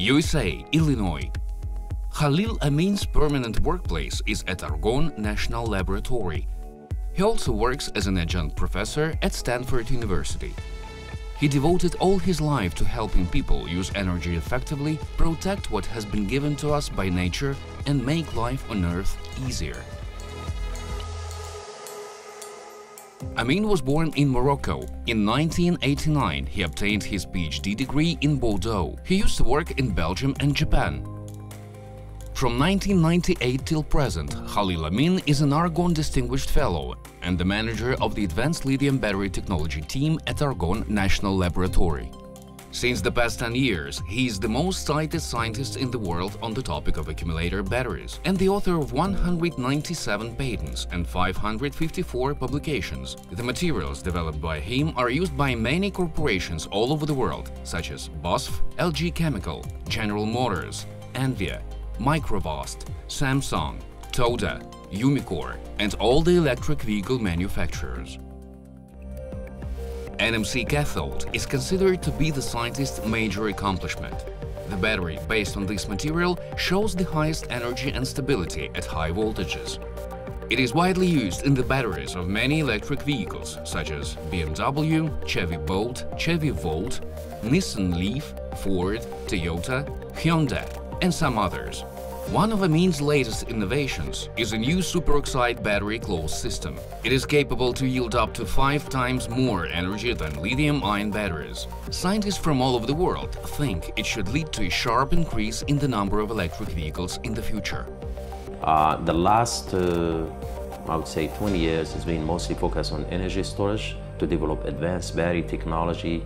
USA, Illinois. Khalil Amine's permanent workplace is at Argonne National Laboratory. He also works as an adjunct professor at Stanford University. He devoted all his life to helping people use energy effectively, protect what has been given to us by nature, and make life on Earth easier. Amine was born in Morocco. In 1989, he obtained his PhD degree in Bordeaux. He used to work in Belgium and Japan. From 1998 till present, Khalil Amine is an Argonne Distinguished Fellow and the manager of the Advanced Lithium Battery Technology team at Argonne National Laboratory. Since the past 10 years, he is the most cited scientist in the world on the topic of accumulator batteries and the author of 197 patents and 554 publications. The materials developed by him are used by many corporations all over the world, such as BASF, LG Chemical, General Motors, Envia, Microvast, Samsung, Toda, Umicore, and all the electric vehicle manufacturers. NMC cathode is considered to be the scientist's major accomplishment. The battery based on this material shows the highest energy and stability at high voltages. It is widely used in the batteries of many electric vehicles such as BMW, Chevy Bolt, Chevy Volt, Nissan Leaf, Ford, Toyota, Hyundai, and some others. One of Amine's latest innovations is a new superoxide battery closed system. It is capable to yield up to five times more energy than lithium-ion batteries. Scientists from all over the world think it should lead to a sharp increase in the number of electric vehicles in the future. Uh, the last, uh, I would say, 20 years has been mostly focused on energy storage to develop advanced battery technology,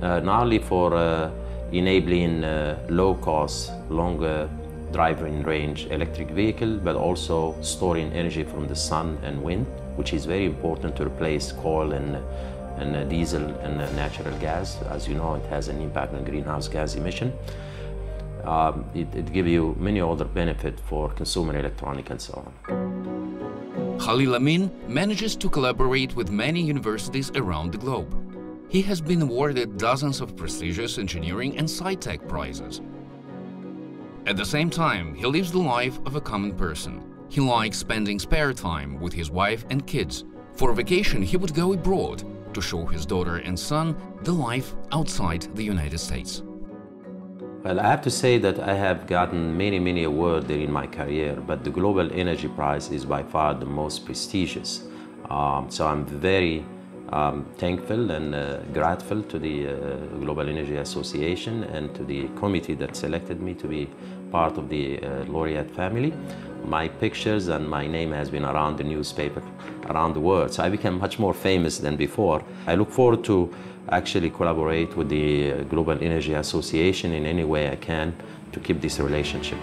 uh, not only for uh, enabling uh, low-cost, longer driving range electric vehicle, but also storing energy from the sun and wind, which is very important to replace coal and, and uh, diesel and uh, natural gas. As you know, it has an impact on greenhouse gas emission. Um, it, it gives you many other benefits for consumer electronic and so on. Khalil Amine manages to collaborate with many universities around the globe. He has been awarded dozens of prestigious engineering and sci-tech prizes. At the same time, he lives the life of a common person. He likes spending spare time with his wife and kids. For a vacation, he would go abroad to show his daughter and son the life outside the United States. Well, I have to say that I have gotten many, many awards during my career, but the Global Energy Prize is by far the most prestigious. Um, so I'm very um, thankful and uh, grateful to the uh, Global Energy Association and to the committee that selected me to be part of the uh, laureate family. My pictures and my name has been around the newspaper around the world, so I became much more famous than before. I look forward to actually collaborate with the uh, Global Energy Association in any way I can to keep this relationship.